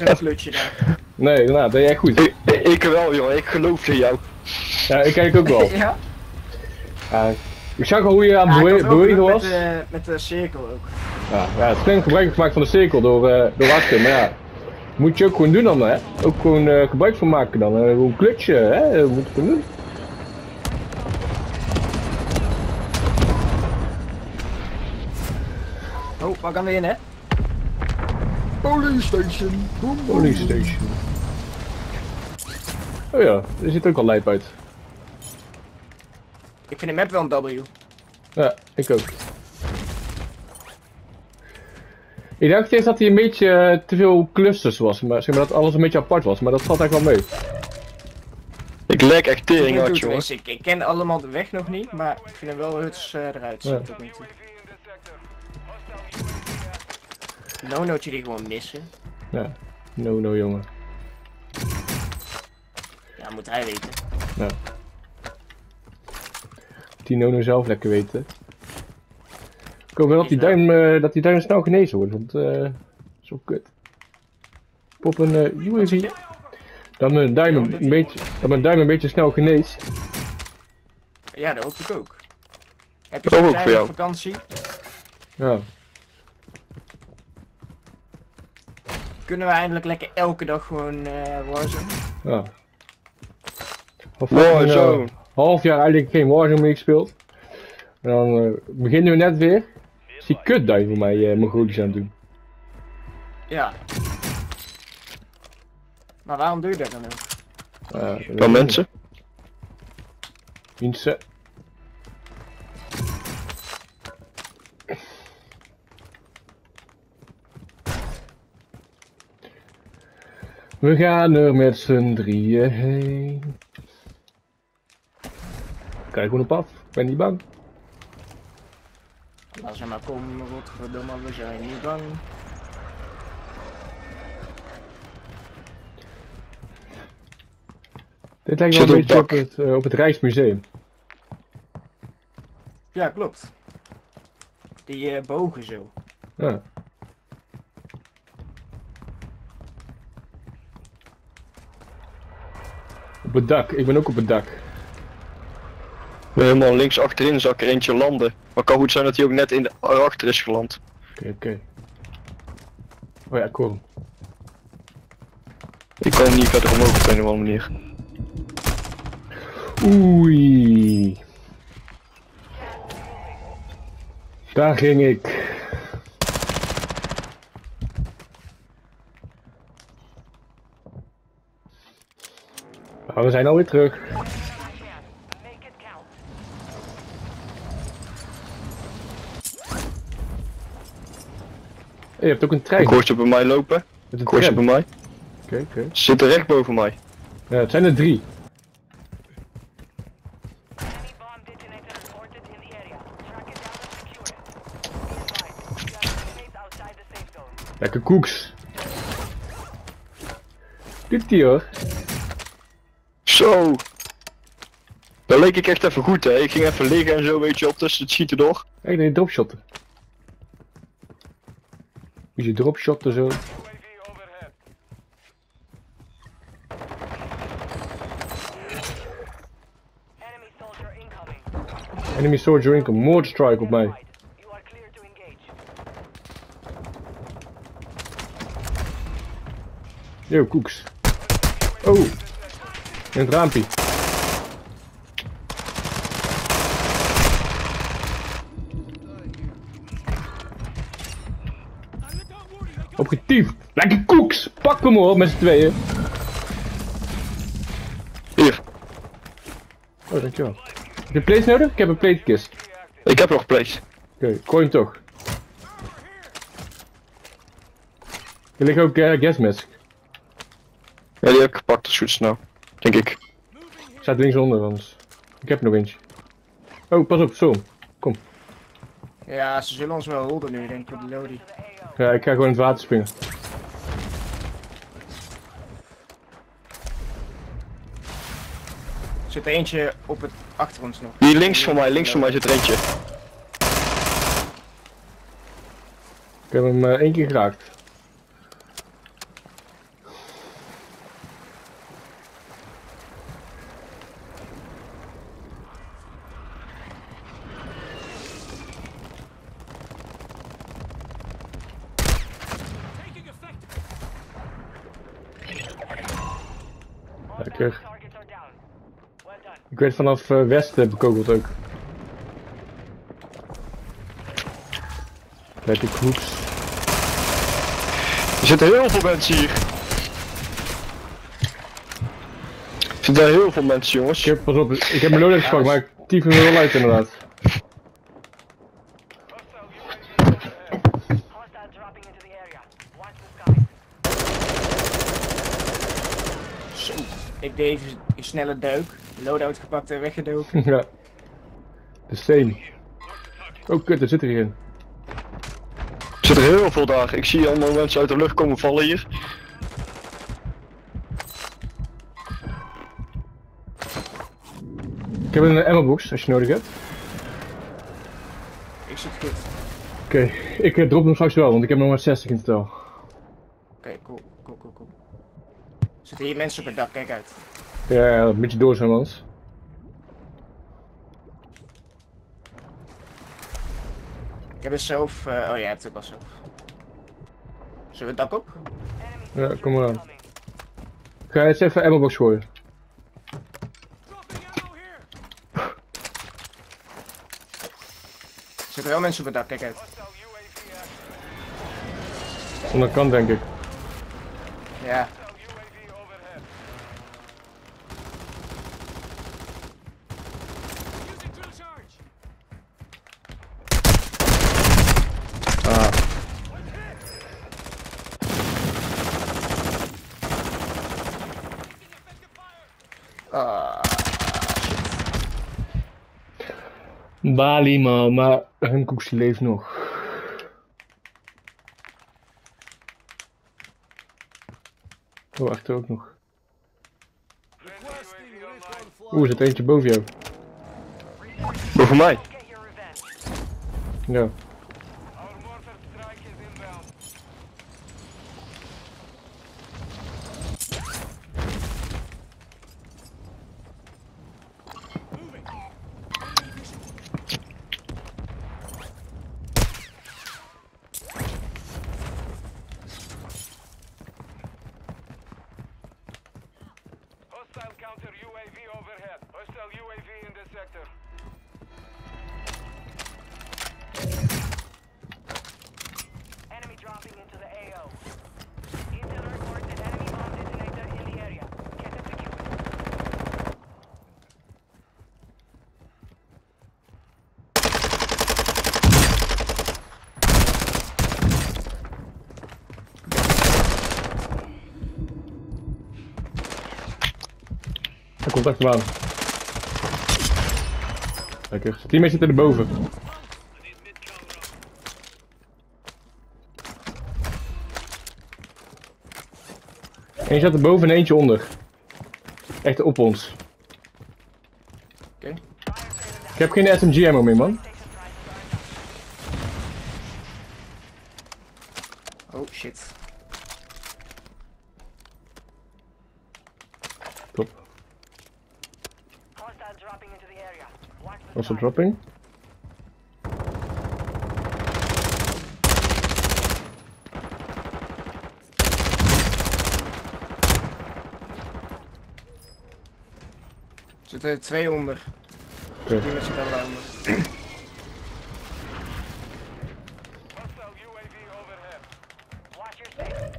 100% flutje daar. Nee, nou, dat deed jij goed. Ik, ik wel, joh. Ik geloof in jou. Ja, ik kijk ook wel. ja? Ik zag al hoe je aan het Ja, bewegen met, was. eh, met de cirkel ook. Ja, ja, het is slim gebruik gemaakt van de cirkel door, eh door achter, maar ja. Moet je ook gewoon doen dan, hè? Ook gewoon eh, gebruik van maken dan. eh, gewoon klutje, hè? Dat moet je gewoon doen. Oh, waar gaan we in, hè? Police station. Police station. Oh ja, er zit ook al lijp uit. Ik vind de map wel een W. Ja, ik ook. Ik dacht eerst dat hij een beetje eh, te veel clusters was, maar, zeg maar dat alles een beetje apart was, maar dat valt eigenlijk wel mee. Ik lek echt tering het jongen. ik, ik ken allemaal de weg nog niet, maar ik vind hem wel huts eh, eruit Ja. Nonootje die gewoon missen. Ja, no no jongen. Ja, moet hij weten. Die Nono zelf lekker weten. Ik hoop wel dat die duim, eh, dat die duim snel genezen wordt, want eh zo kut. Pop een eh UAV. Dat mijn duim een beetje, dat mijn duim een beetje snel geneest. Ja, dat hoop ik ook. Heb je Dat zo'n ook voor jou. vakantie? Ja. Kunnen we eindelijk lekker elke dag gewoon eh Warzone? ja. Of Warzone. een, eh, half jaar eigenlijk geen Warzone meer gespeeld. En dan eh, beginnen we net weer. Is die kutduim voor mij eh Mongolisch aan het doen. Ja. Maar waarom doe je dat dan ook? Dat weet Van mensen. Mensen. We gaan er met z'n drieën heen. Kijk gewoon op af, ik ben niet bang. Als ze maar komen, godverdomme, we zijn niet bang. Dit lijkt wel een op beetje op dak. het, eh, op het Rijksmuseum. Ja, klopt. Die eh, bogen zo. Ja. Op het dak, ik ben ook op het dak. Helemaal links achterin zag ik er eentje landen. Maar kan goed zijn dat hij ook net in de achter is geland. Oké, oké. Oh ja, kom. Ik kan niet verder omhoog op een of andere manier. Oei. Daar ging ik. Maar we zijn alweer terug. Hey, je hebt ook een trein. Ze bij mij lopen. Met een tram. bij mij. Oké, oké. Ze zitten recht boven mij. Ja, het zijn er drie. Lekker koeks. Doet die hoor. Zo. Daar leek ik echt even goed hè. Ik ging even liggen en zo weet je op tussen het schieten door. Kijk, nee, dropshotten. Moet je dropshotten zo. Enemy soldier incoming. Enemy soldier income. Moord strike op mij. Right. You are clear to engage. Yo, koeks. Oh. In het raampje. Objectief. Lekker koeks. Pak hem hoor, met z'n tweeën. Hier. Oh, dankjewel. Heb je plates nodig? Ik heb een platekist. Ik heb nog place. Oké, gooi hem toch. Er ligt ook uh, gasmask. Ja die heb ik gepakt. Dat is goed snel. Denk ik. Staat linksonder anders. Ik heb er nog eentje. Oh, pas op, zo. Ja, ze zullen ons wel holden nu, denk ik, op de Lodi. Ja, ik ga gewoon in het water springen. Er zit er eentje op het achter ons nog. Hier links van mij. Links van mij zit er eentje. Ik heb hem eh, één keer geraakt. Ik werd vanaf eh, west bekogeld ook. Met die groeps. Er zitten heel veel mensen hier. Er zitten heel veel mensen, jongens. Ik heb, pas op, ik heb mijn loadout gepakt, maar ik tief hem er wel uit inderdaad. Hostile dropping into the area. Watch the skies. Zo. Ik deed even een snelle duik. Loadout gepakt en weggedoken. ja. De same. Oh kut, er zit er hier in. Er zitten heel veel daar. Ik zie allemaal mensen uit de lucht komen vallen hier. Ik heb een ammo box als je nodig hebt. Ik zit goed. Oké, ik eh, drop hem straks wel, want ik heb nog maar 60 in totaal. Oké, cool, cool, cool, cool. Er zitten hier mensen op het dak, kijk uit. Ja, ja, een beetje door zijn anders. Ik heb een zelf. eh, oh, jij hebt het al zelf. Zullen we het dak op? Ja, kom maar aan. Ga je eens even ammo box gooien. Er zitten wel mensen op het dak, kijk uit. UAV active. Onderkant denk ik. Ja. Bali man, maar hun koekje leeft nog. Oh, achter ook nog. Oeh, er zit eentje boven jou. Boven mij. Ja. Counter UAV overhead. Hostile UAV in this sector. Enemy dropping into the AO. Hij komt achter me aan. Lekker. Zijn teammates zitten erboven. Eén zat erboven en eentje onder. Echt op ons. oké. Ik heb geen SMG ammo meer man. Oh shit. Top. Hostile dropping er? Er zitten er twee onder. Die.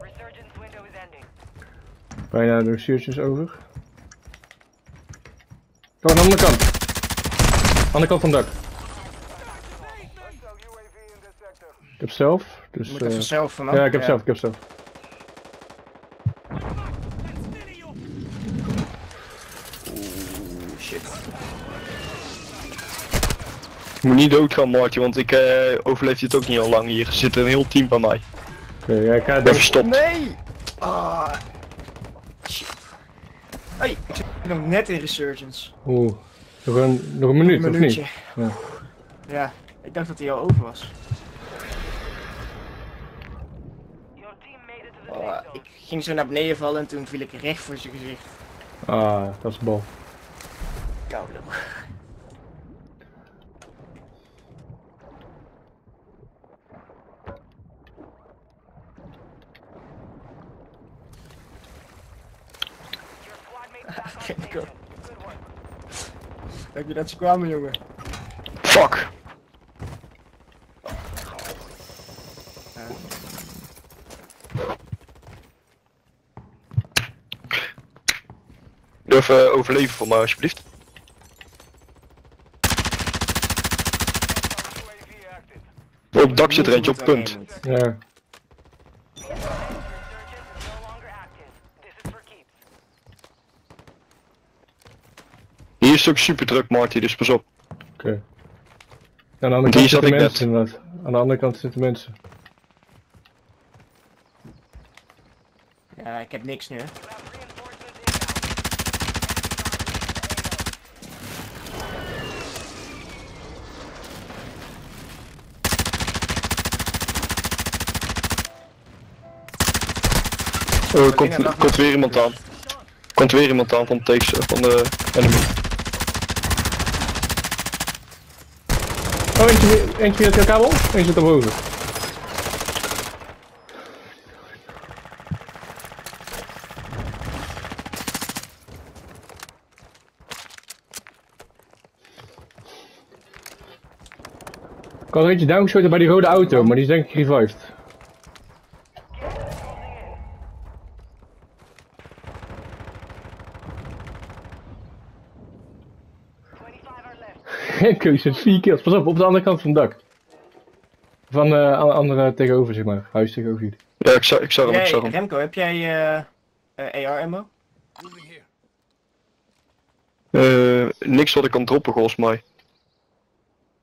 Resurgence is ending. Bijna de researchers over. Kom aan de andere kant. Andere kant van het dak. Ik heb zelf. Dus, moet eh, even zelf man. ja, ik heb zelf, ik heb zelf. Oeh, shit. Je moet niet doodgaan, Marty, want ik eh, overleef dit ook niet al lang hier. Er zit een heel team bij mij. Oké, ja, ik ga Ik verstopt. Nee! Ah. Shit. Hey, ik zit nog net in Resurgence. Oeh. Nog een, nog een minuut, Een of minuutje. niet? Ja. Ja, ik dacht dat hij al over was. Oh, ik ging zo naar beneden vallen en toen viel ik recht voor zijn gezicht. Ah, dat is bal. Koude. Your squad mate Denk ik ook. Dank je dat ze kwamen, jongen. Fuck. Durf eh, overleven voor mij alsjeblieft. Op het dak zit er eentje op punt. Ja. Is ook super druk Marty, dus pas op. Oké. Aan de andere Die kant zat zitten ik mensen inderdaad. Aan de andere kant zitten mensen. Ja, ik heb niks nu. Er komt, komt weer iemand aan. Komt weer iemand aan van, takes, van de enemy. Oh, eentje, de kabel? Eentje zit erboven. Ik had er eentje downgeschoten bij die rode auto, maar die is denk ik revived. Zit vier kills. Pas op, op de andere kant van het dak. Van eh, de andere tegenover, zeg maar. Huis tegenover jullie. Ja, ik zag, ik zag hem, ik zag hem. Remco, heb jij eh, eh, AR ammo? Eh, niks wat ik kan droppen volgens mij.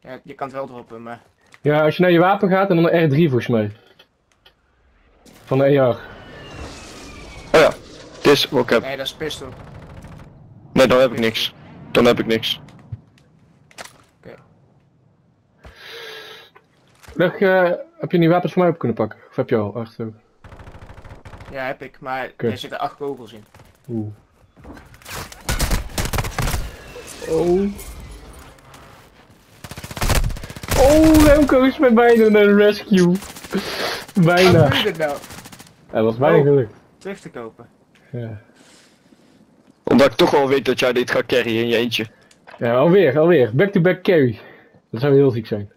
Ja, je kan het wel droppen, maar... Ja, als je naar je wapen gaat en dan een R3 volgens mij. Van de AR. Oh ja, dit is wat ik heb. Nee, dat is pistol. Nee, dan heb ik niks. Dan heb ik niks. Leg, eh, heb je die wapens voor mij op kunnen pakken? Of heb je al achter? Ja, heb ik, maar er zitten acht kogels in. Oeh. Oh. Oh, Remco is met bijna een rescue. Hoe Bijna. doe je dit nou? Hij was bijna Oh. gelukt. Terug te kopen. Ja. Omdat ik toch wel weet dat jij dit gaat carryen in je eentje. ja, alweer, alweer. Back-to-back carry. Dat zou heel ziek zijn.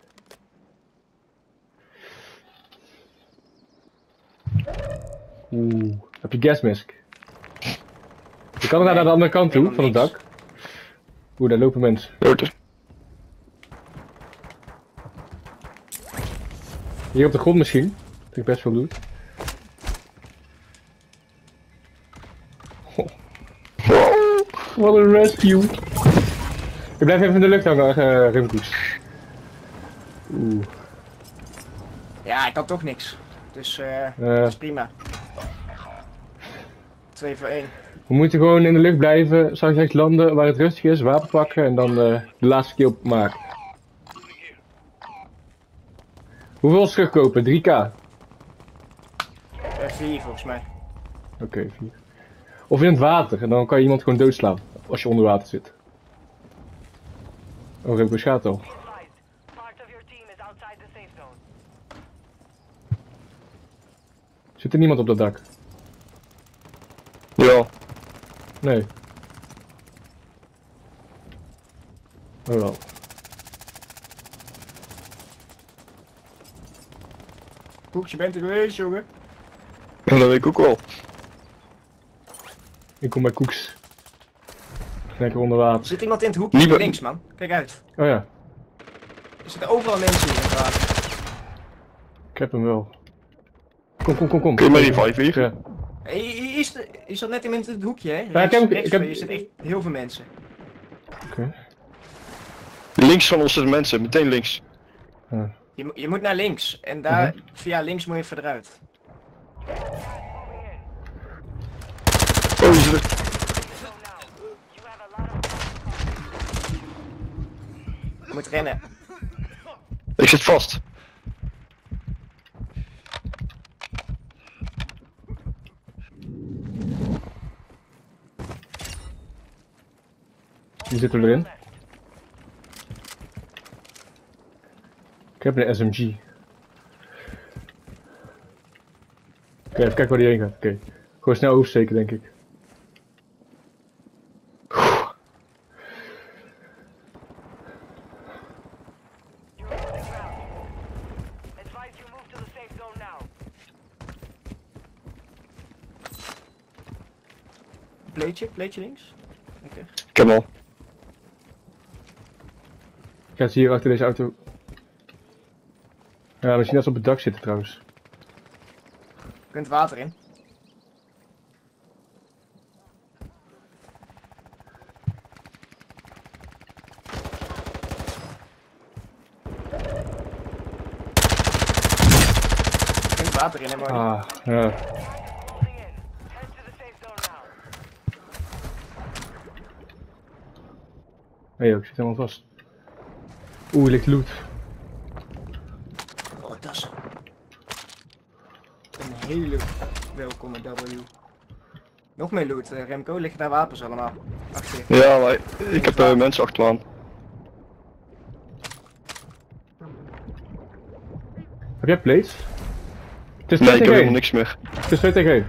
Oeh. Heb je gasmask? Je kan naar de andere kant toe, van het dak. Oeh, daar lopen mensen. Hoort er. Hier op de grond misschien. Dat ik best wel doe. Oh, wat een rescue. Ik blijf even in de lucht hangen, uh, Rimkoes. Oeh. Ja, ik had toch niks. Dus eh eh, dat is prima. 2 voor 1. we moeten gewoon in de lucht blijven, rechts landen waar het rustig is, wapen pakken en dan eh, de laatste kill maken. Hoeveel is terugkopen? 3k? Oké, 4 volgens mij. 4. Of in het water en dan kan je iemand gewoon doodslaan als je onder water zit. Oh, Remco gaat al. Zit er niemand op dat dak? Ja. Nee. Oh wel. Koeks, je bent er geweest, jongen. Ja, dat weet ik ook wel. Ik kom bij Koeks. Lekker onder water. Er zit iemand in het hoekje Lieve- links, man. Kijk uit. Oh ja, Er zitten overal mensen in het water. ik heb hem wel. Kom, kom, kom, kom. Kun je mij revive hier? Ja. Hier is, de- je zat net in het hoekje, hè? ik heb- ik heb- je zit echt heel veel mensen. Oké. Links van ons zitten mensen, meteen links. Je, je moet naar links. En daar, Mhm. via links moet je even eruit. Oh, zit er. Of Je moet rennen. Ik zit vast. zitten erin. Ik heb een SMG. Oké, okay, even kijken waar die heen gaat. Oké. Okay. Gewoon snel oversteken, denk ik. Pleetje, pleetje links. Oké. Okay. Ik heb al. Ik ga ze hier achter deze auto. Ja, misschien dat ze op het dak zitten trouwens. Je kunt water in. Je kunt water in, hè, maar. Ah, ja. Joh, ik zit helemaal vast. Oeh, er ligt loot. Oh, dat is. Een hele welkome W. Nog meer loot, eh, Remco. Liggen daar wapens allemaal? Achter. Ja, maar ik heb eh, mensen achteraan. Heb jij plates? Het is 2 Nee, ik heb helemaal 1. niks meer. Het is 2 tegen 1.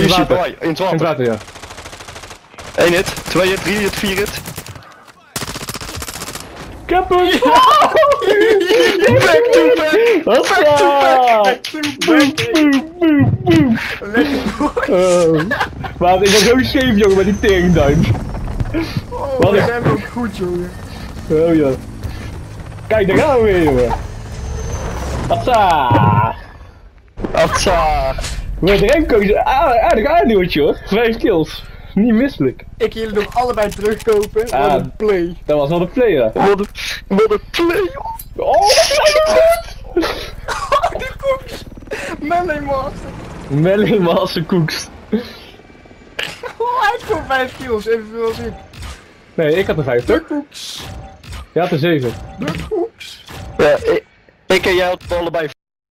Zie je water. bij. In het In het water. water, ja. 1 hit, 2 hit, 3 hit, 4 hit. Ik heb hem! Back to back! Boem, boem, boem, boem. Oh. Maar ik was zo scheef, jongen, met die teringduim. Oh, Wat we is- zijn ook goed, jongen. Oh ja. Kijk, daar gaan we weer, jongen. Hatsa! Atsa! Met Remco is een aardig aanduwtje hoor. Vijf kills. Niet misselijk. Ik jullie nog allebei terugkopen. Wat Ah. een play. Dat was wel de player. Wat een, wat een play, joh. Oh! Oh, die koeks. Melee master. Melly Master Cooks. Oh, hij heeft gewoon 5 kills. Evenveel als ik. Nee, ik had er vijf De koeks. Je had er zeven. De koeks. Ja, ik, ik en jij hadden allebei